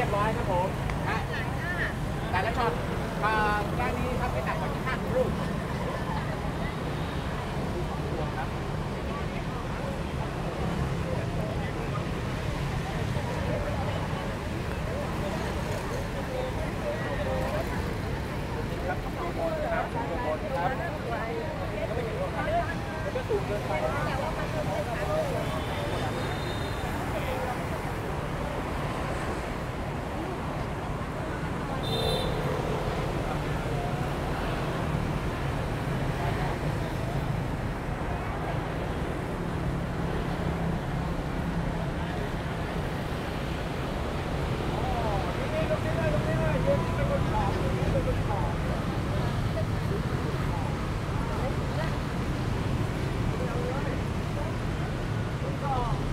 รียบร้อยครับผมฮะแต่ละช็อตมาด้านนี้ครับไม่ต่ำกว่าห้าสิบรูปครับ ครับข้างบนครับข้างบนครับก็ไม่เห็นหรอกครับมันก็สูงเกินไป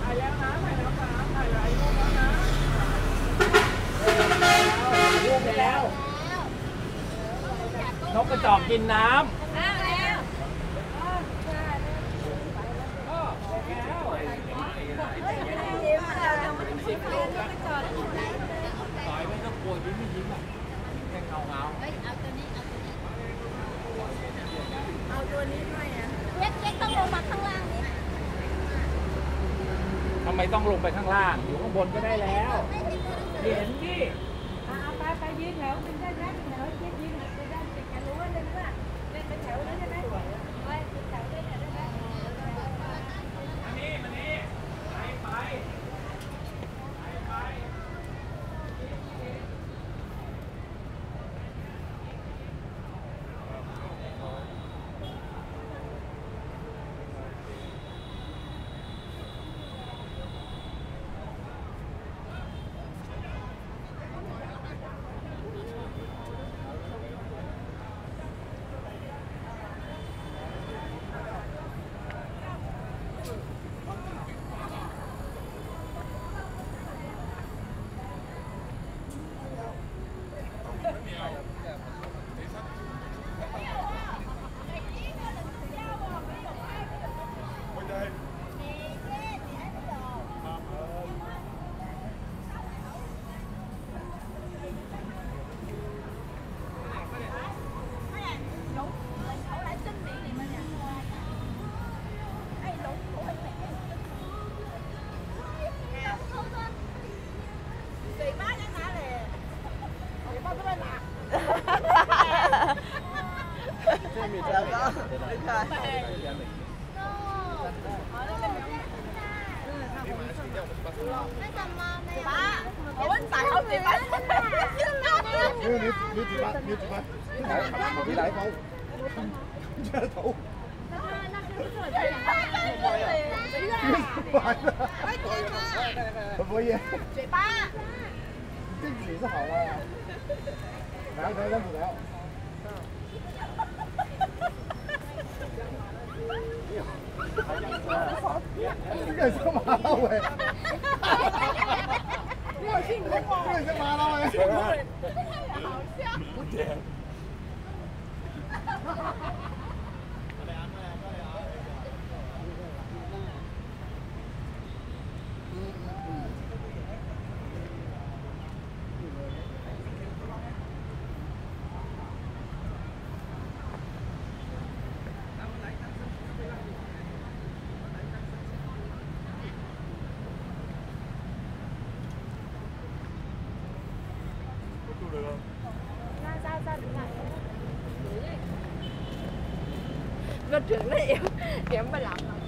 ถ่ายแล้วนะถ่ายแล้วนะถ่ายหลายรูปแล้วนะรูปไปแล้ว นกกระจอกกินน้ำก็โอเคแล้วต่อยไม่ต้องกลัวยิ้มไม่ยิ้มอะแค่เงาเงา เฮ้ยเอาตัวนี้ เอาตัวนี้ เอาตัวนี้หน่อยอะเล็กเล็กต้อ งลงมาข้างล่างนี่ทำไมต้องลงไปข้างล่าง อยู่ข้างบนก็ได้แล้ว เห็นดิเอาไปไปยืนแถวเป็นได้ไหม 没有，没有，没有主办，没有主办，没来，没来，没来，没来，没来，头。那他那是不是我的？没主办的。快点嘛！不不也？嘴巴。这举是好了。来来来，主聊。你好。你干什么喂？nó trưởng nó yếu điểm 15 lắm.